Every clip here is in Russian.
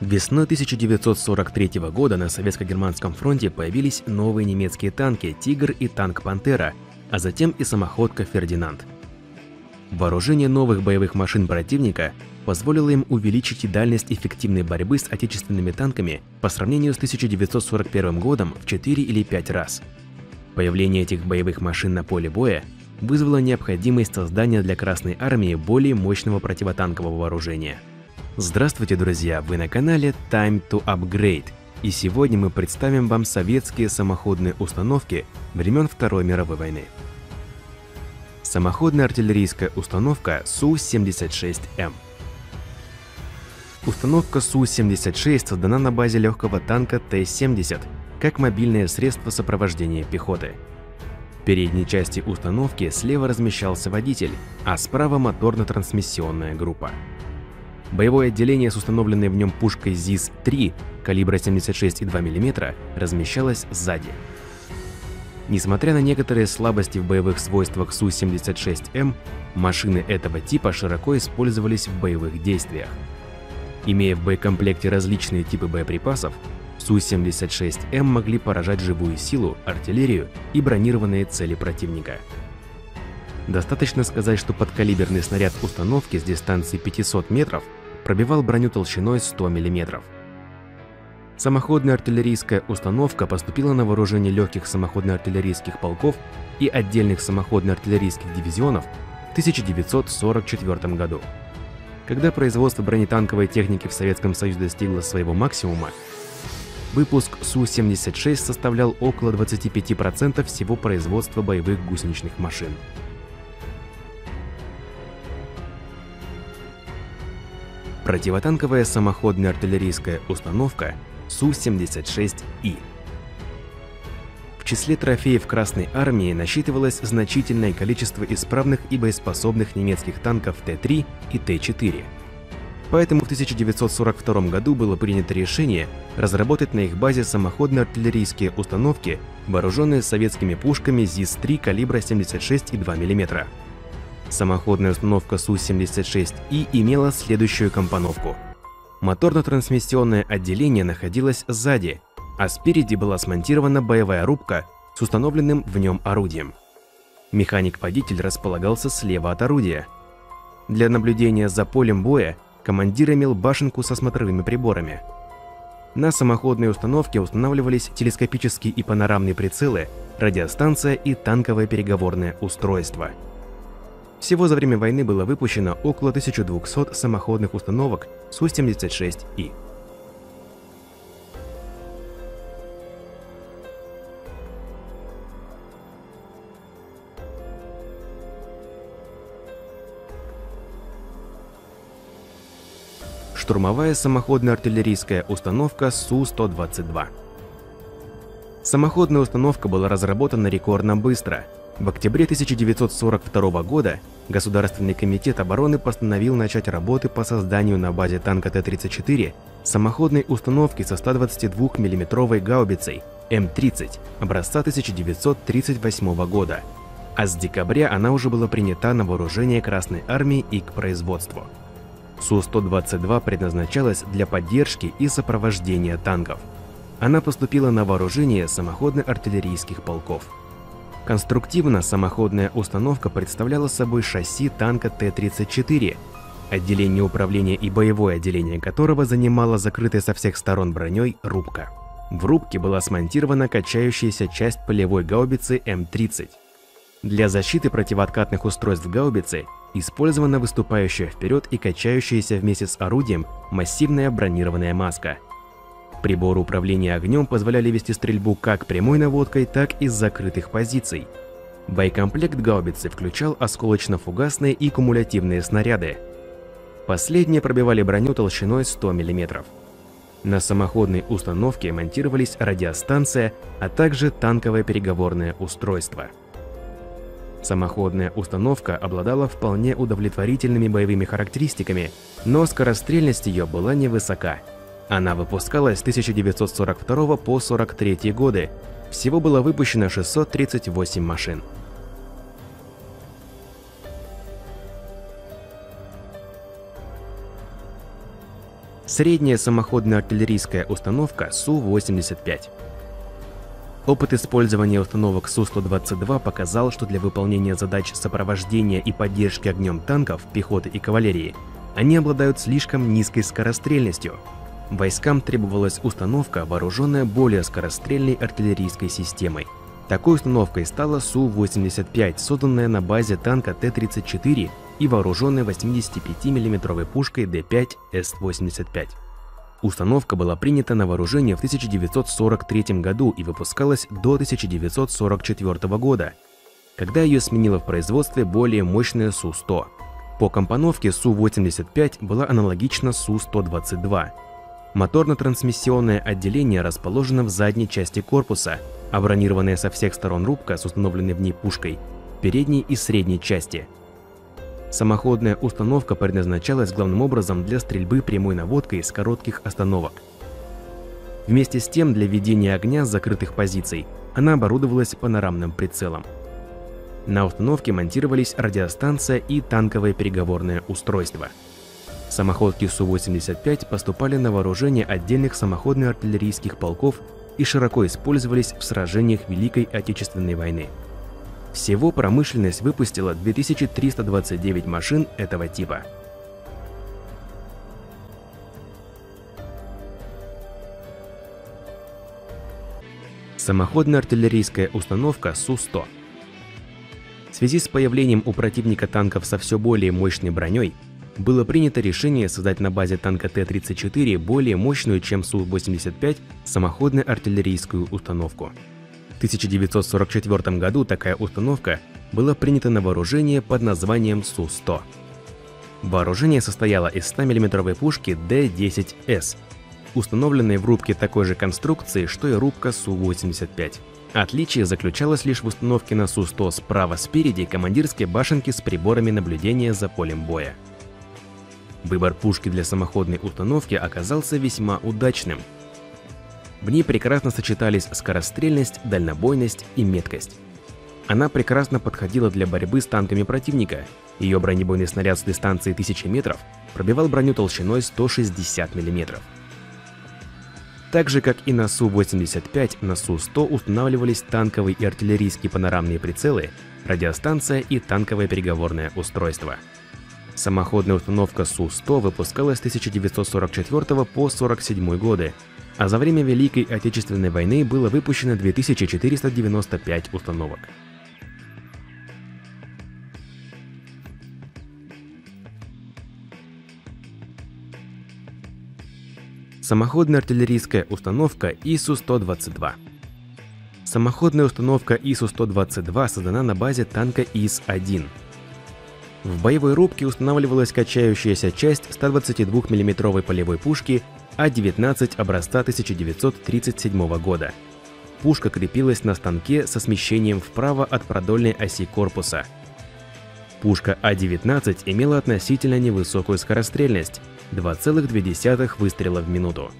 Весной 1943 года на Советско-Германском фронте появились новые немецкие танки «Тигр» и танк «Пантера», а затем и самоходка «Фердинанд». Вооружение новых боевых машин противника позволило им увеличить дальность эффективной борьбы с отечественными танками по сравнению с 1941 годом в 4 или 5 раз. Появление этих боевых машин на поле боя вызвало необходимость создания для Красной Армии более мощного противотанкового вооружения. Здравствуйте, друзья! Вы на канале Time to Upgrade, и сегодня мы представим вам советские самоходные установки времен Второй мировой войны. Самоходная артиллерийская установка Су-76М. Установка Су-76 создана на базе легкого танка Т-70 как мобильное средство сопровождения пехоты. В передней части установки слева размещался водитель, а справа моторно-трансмиссионная группа. Боевое отделение с установленной в нем пушкой ЗИС-3 калибра 76,2 мм размещалось сзади. Несмотря на некоторые слабости в боевых свойствах Су-76М, машины этого типа широко использовались в боевых действиях. Имея в боекомплекте различные типы боеприпасов, Су-76М могли поражать живую силу, артиллерию и бронированные цели противника. Достаточно сказать, что подкалиберный снаряд установки с дистанции 500 метров пробивал броню толщиной 100 мм. Самоходная артиллерийская установка поступила на вооружение легких самоходно-артиллерийских полков и отдельных самоходно-артиллерийских дивизионов в 1944 году. Когда производство бронетанковой техники в Советском Союзе достигло своего максимума, выпуск Су-76 составлял около 25% всего производства боевых гусеничных машин. Противотанковая самоходная артиллерийская установка Су-76И. В числе трофеев Красной Армии насчитывалось значительное количество исправных и боеспособных немецких танков Т-3 и Т-4. Поэтому в 1942 году было принято решение разработать на их базе самоходно-артиллерийские установки, вооруженные советскими пушками ЗИС-3 калибра 76,2 мм. Самоходная установка Су-76И имела следующую компоновку. Моторно-трансмиссионное отделение находилось сзади, а спереди была смонтирована боевая рубка с установленным в нем орудием. Механик-водитель располагался слева от орудия. Для наблюдения за полем боя командир имел башенку со смотровыми приборами. На самоходной установке устанавливались телескопические и панорамные прицелы, радиостанция и танковое переговорное устройство – всего за время войны было выпущено около 1200 самоходных установок Су-76И. Штурмовая самоходная артиллерийская установка Су-122. Самоходная установка была разработана рекордно быстро – в октябре 1942 года Государственный комитет обороны постановил начать работы по созданию на базе танка Т-34 самоходной установки со 122 миллиметровой гаубицей М-30 образца 1938 года, а с декабря она уже была принята на вооружение Красной Армии и к производству. Су-122 предназначалась для поддержки и сопровождения танков. Она поступила на вооружение самоходно-артиллерийских полков. Конструктивно самоходная установка представляла собой шасси танка Т-34, отделение управления и боевое отделение которого занимала закрытая со всех сторон броней рубка. В рубке была смонтирована качающаяся часть полевой гаубицы М-30. Для защиты противооткатных устройств гаубицы использована выступающая вперед и качающаяся вместе с орудием массивная бронированная маска – Приборы управления огнем позволяли вести стрельбу как прямой наводкой, так и с закрытых позиций. Боекомплект гаубицы включал осколочно-фугасные и кумулятивные снаряды. Последние пробивали броню толщиной 100 мм. На самоходной установке монтировались радиостанция, а также танковое переговорное устройство. Самоходная установка обладала вполне удовлетворительными боевыми характеристиками, но скорострельность ее была невысока – она выпускалась с 1942 по 1943 годы. Всего было выпущено 638 машин. Средняя самоходная артиллерийская установка Су-85. Опыт использования установок Су-122 показал, что для выполнения задач сопровождения и поддержки огнем танков, пехоты и кавалерии они обладают слишком низкой скорострельностью. Войскам требовалась установка, вооруженная более скорострельной артиллерийской системой. Такой установкой стала Су-85, созданная на базе танка Т-34 и вооруженная 85 миллиметровой пушкой Д-5 С-85. Установка была принята на вооружение в 1943 году и выпускалась до 1944 года, когда ее сменила в производстве более мощная Су-100. По компоновке Су-85 была аналогична Су-122. Моторно-трансмиссионное отделение расположено в задней части корпуса, а бронированная со всех сторон рубка с установленной в ней пушкой – передней и средней части – Самоходная установка предназначалась главным образом для стрельбы прямой наводкой с коротких остановок. Вместе с тем, для ведения огня с закрытых позиций она оборудовалась панорамным прицелом. На установке монтировались радиостанция и танковое переговорное устройство. Самоходки Су-85 поступали на вооружение отдельных самоходно-артиллерийских полков и широко использовались в сражениях Великой Отечественной войны. Всего промышленность выпустила 2329 машин этого типа. Самоходная артиллерийская установка Су-100 В связи с появлением у противника танков со все более мощной броней, было принято решение создать на базе танка Т-34 более мощную, чем Су-85, самоходную артиллерийскую установку. В 1944 году такая установка была принята на вооружение под названием Су-100. Вооружение состояло из 100 миллиметровой пушки Д-10С, установленной в рубке такой же конструкции, что и рубка Су-85. Отличие заключалось лишь в установке на Су-100 справа спереди командирской башенки с приборами наблюдения за полем боя. Выбор пушки для самоходной установки оказался весьма удачным – в ней прекрасно сочетались скорострельность, дальнобойность и меткость. Она прекрасно подходила для борьбы с танками противника. Ее бронебойный снаряд с дистанции 1000 метров пробивал броню толщиной 160 мм. Так же, как и на Су-85, на Су-100 устанавливались танковые и артиллерийские панорамные прицелы, радиостанция и танковое переговорное устройство. Самоходная установка Су-100 выпускалась с 1944 по 1947 годы а за время Великой Отечественной войны было выпущено 2495 установок. Самоходная артиллерийская установка ИСУ-122 Самоходная установка ИСУ-122 создана на базе танка ИС-1. В боевой рубке устанавливалась качающаяся часть 122 миллиметровой полевой пушки а-19 образца 1937 года. Пушка крепилась на станке со смещением вправо от продольной оси корпуса. Пушка А-19 имела относительно невысокую скорострельность – 2,2 выстрела в минуту.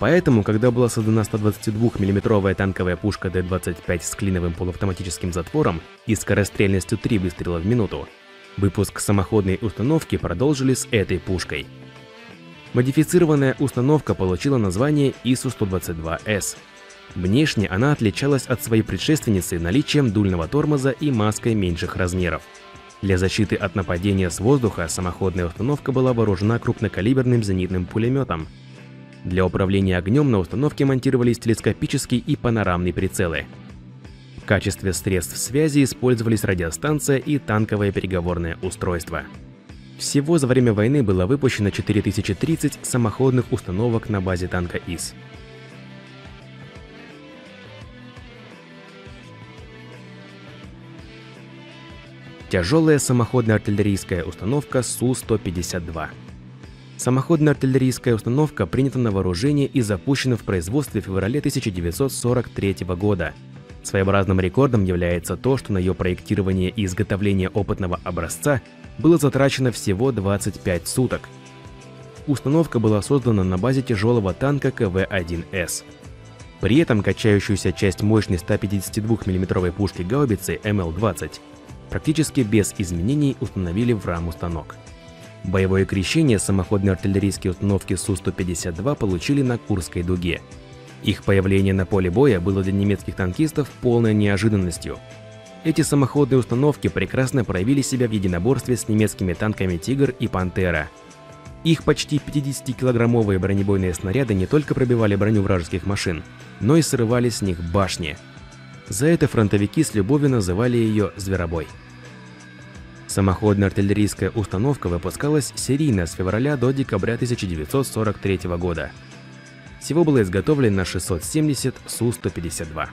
Поэтому, когда была создана 122 миллиметровая танковая пушка Д-25 с клиновым полуавтоматическим затвором и скорострельностью 3 выстрела в минуту, выпуск самоходной установки продолжили с этой пушкой – Модифицированная установка получила название ИСУ-122С. Внешне она отличалась от своей предшественницы наличием дульного тормоза и маской меньших размеров. Для защиты от нападения с воздуха самоходная установка была вооружена крупнокалиберным зенитным пулеметом. Для управления огнем на установке монтировались телескопический и панорамный прицелы. В качестве средств связи использовались радиостанция и танковое переговорное устройство. Всего за время войны было выпущено 4030 самоходных установок на базе танка ИС. Тяжелая самоходная артиллерийская установка Су-152. Самоходная артиллерийская установка принята на вооружение и запущена в производстве в феврале 1943 года. Своеобразным рекордом является то, что на ее проектирование и изготовление опытного образца было затрачено всего 25 суток. Установка была создана на базе тяжелого танка КВ-1С. При этом качающуюся часть мощной 152 мм пушки гаубицы МЛ-20 практически без изменений установили в раму станок. Боевое крещение самоходные артиллерийские установки Су-152 получили на Курской дуге. Их появление на поле боя было для немецких танкистов полной неожиданностью. Эти самоходные установки прекрасно проявили себя в единоборстве с немецкими танками «Тигр» и «Пантера». Их почти 50-килограммовые бронебойные снаряды не только пробивали броню вражеских машин, но и срывали с них башни. За это фронтовики с любовью называли ее «Зверобой». Самоходная артиллерийская установка выпускалась серийно с февраля до декабря 1943 года. Всего было изготовлено 670 Су-152.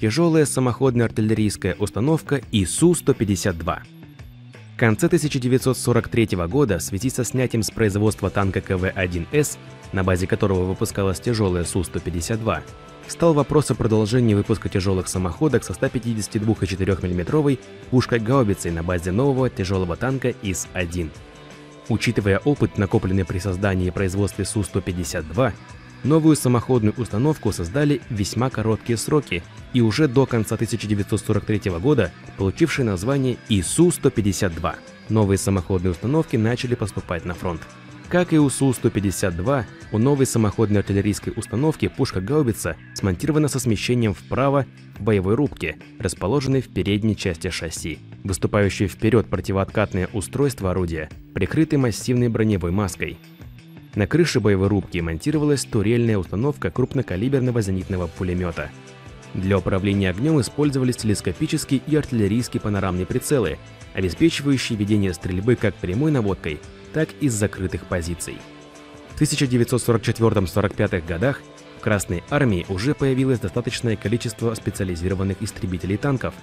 Тяжелая самоходная артиллерийская установка ИСУ-152 в конце 1943 года в связи со снятием с производства танка КВ-1С, на базе которого выпускалась тяжелая Су-152, стал вопрос о продолжении выпуска тяжелых самоходок со 152,4 мм пушкой-гаубицей на базе нового тяжелого танка ИС-1. Учитывая опыт, накопленный при создании и производстве Су-152, новую самоходную установку создали весьма короткие сроки и уже до конца 1943 года получивший название ИСУ-152. Новые самоходные установки начали поступать на фронт. Как и у Су-152, у новой самоходной артиллерийской установки пушка-гаубица смонтирована со смещением вправо в боевой рубке, расположенной в передней части шасси. Выступающее вперед противооткатное устройство орудия прикрыты массивной броневой маской. На крыше боевой рубки монтировалась турельная установка крупнокалиберного зенитного пулемета – для управления огнем использовались телескопические и артиллерийские панорамные прицелы, обеспечивающие ведение стрельбы как прямой наводкой, так и с закрытых позиций. В 1944-45 годах в Красной армии уже появилось достаточное количество специализированных истребителей танков,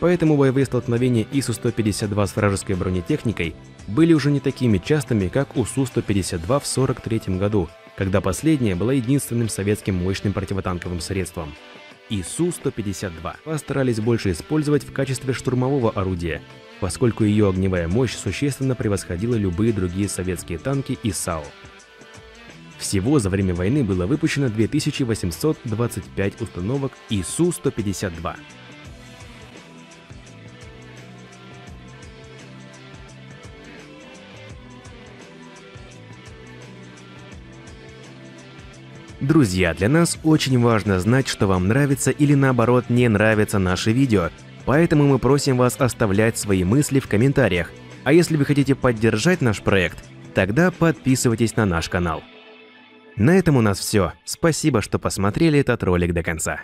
поэтому боевые столкновения ИСУ-152 с вражеской бронетехникой были уже не такими частыми, как у Су-152 в 1943 году, когда последняя была единственным советским мощным противотанковым средством и Су-152 постарались больше использовать в качестве штурмового орудия, поскольку ее огневая мощь существенно превосходила любые другие советские танки и САУ. Всего за время войны было выпущено 2825 установок ИСУ-152. Друзья, для нас очень важно знать, что вам нравится или наоборот не нравится наше видео, поэтому мы просим вас оставлять свои мысли в комментариях. А если вы хотите поддержать наш проект, тогда подписывайтесь на наш канал. На этом у нас все. Спасибо, что посмотрели этот ролик до конца.